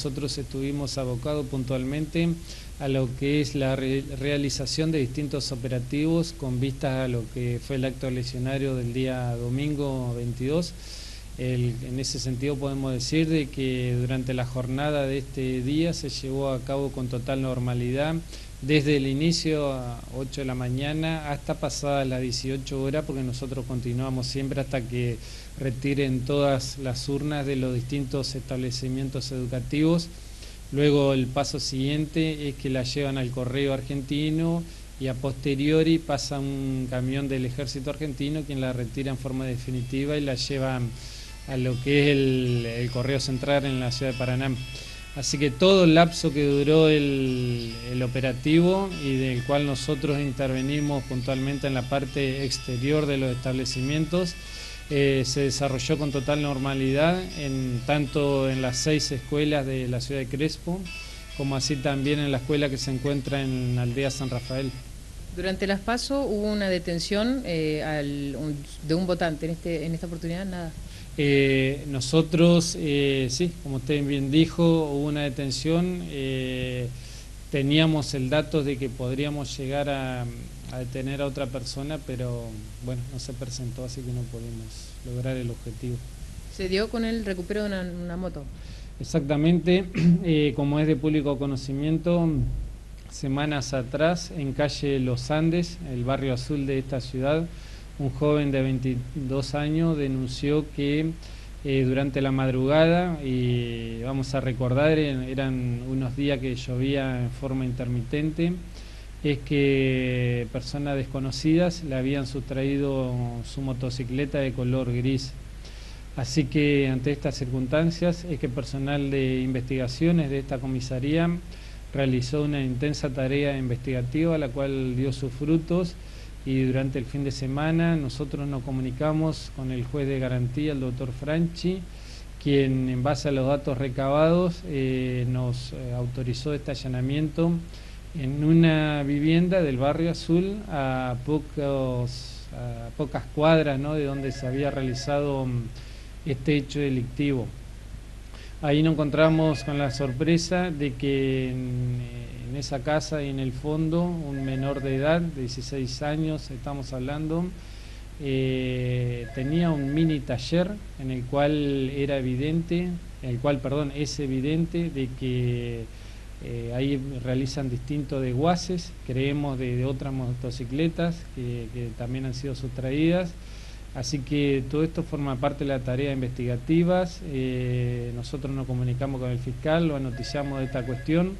Nosotros estuvimos abocados puntualmente a lo que es la realización de distintos operativos con vistas a lo que fue el acto lesionario del día domingo 22. En ese sentido podemos decir de que durante la jornada de este día se llevó a cabo con total normalidad desde el inicio a 8 de la mañana hasta pasadas las 18 horas, porque nosotros continuamos siempre hasta que retiren todas las urnas de los distintos establecimientos educativos. Luego el paso siguiente es que la llevan al correo argentino y a posteriori pasa un camión del ejército argentino quien la retira en forma definitiva y la lleva a lo que es el, correo central en la ciudad de Paraná. Así que todo el lapso que duró el, operativo y del cual nosotros intervenimos puntualmente en la parte exterior de los establecimientos, eh, se desarrolló con total normalidad, en, tanto en las seis escuelas de la ciudad de Crespo, como así también en la escuela que se encuentra en Aldea San Rafael. Durante las PASO hubo una detención eh, de un votante, en, este, en esta oportunidad nada. Eh, nosotros, eh, sí, como usted bien dijo, hubo una detención, eh, teníamos el dato de que podríamos llegar a, detener a otra persona, pero bueno, no se presentó, así que no pudimos lograr el objetivo. ¿Se dio con el recupero de una moto? Exactamente, como es de público conocimiento, semanas atrás, en calle Los Andes, el barrio azul de esta ciudad, un joven de 22 años denunció que eh, durante la madrugada, y vamos a recordar, eran unos días que llovía en forma intermitente, es que personas desconocidas le habían sustraído su motocicleta de color gris. Así que ante estas circunstancias es que personal de investigaciones de esta comisaría realizó una intensa tarea investigativa, la cual dio sus frutos y durante el fin de semana nosotros nos comunicamos con el juez de garantía, el doctor Franchi, quien en base a los datos recabados eh, nos eh, autorizó este allanamiento en una vivienda del barrio Azul a, pocos, a pocas cuadras ¿no? de donde se había realizado mm, este hecho delictivo. Ahí nos encontramos con la sorpresa de que en, esa casa y en el fondo un menor de edad, de 16 años, estamos hablando, eh, tenía un mini taller en el cual era evidente, en el cual, perdón, es evidente de que eh, ahí realizan distintos desguaces, creemos de, otras motocicletas que también han sido sustraídas. Así que todo esto forma parte de la tarea investigativas. Eh, nosotros nos comunicamos con el fiscal, lo anoticiamos de esta cuestión.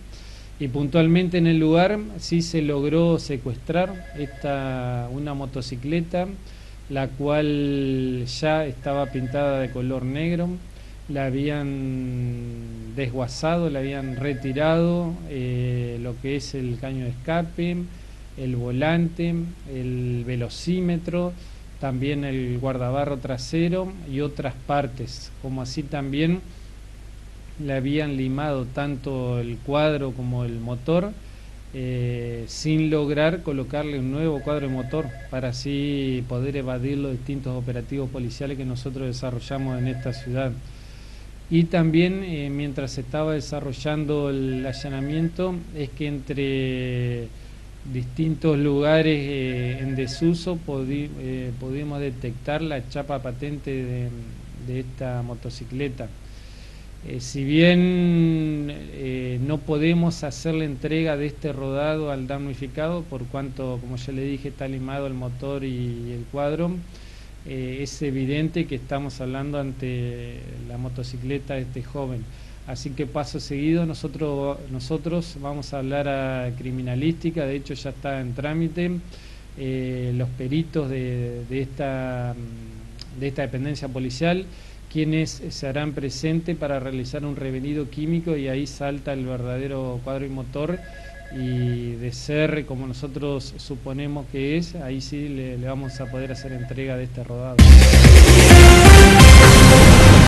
Y puntualmente en el lugar sí se logró secuestrar esta, una motocicleta, la cual ya estaba pintada de color negro, la habían desguazado, la habían retirado eh, lo que es el caño de escape, el volante, el velocímetro también el guardabarro trasero y otras partes, como así también le habían limado tanto el cuadro como el motor, eh, sin lograr colocarle un nuevo cuadro de motor para así poder evadir los distintos operativos policiales que nosotros desarrollamos en esta ciudad. Y también eh, mientras se estaba desarrollando el allanamiento es que entre distintos lugares eh, en desuso eh, pudimos detectar la chapa patente de, esta motocicleta. Eh, si bien no podemos hacer la entrega de este rodado al damnificado, por cuanto, como ya le dije, está limado el motor y el cuadro, es evidente que estamos hablando ante la motocicleta de este joven. Así que paso seguido nosotros, nosotros vamos a hablar a criminalística, de hecho ya está en trámite, eh, los peritos de, esta, de esta dependencia policial, quienes se harán presente para realizar un revenido químico y ahí salta el verdadero cuadro y motor y de ser como nosotros suponemos que es, ahí sí le vamos a poder hacer entrega de este rodado.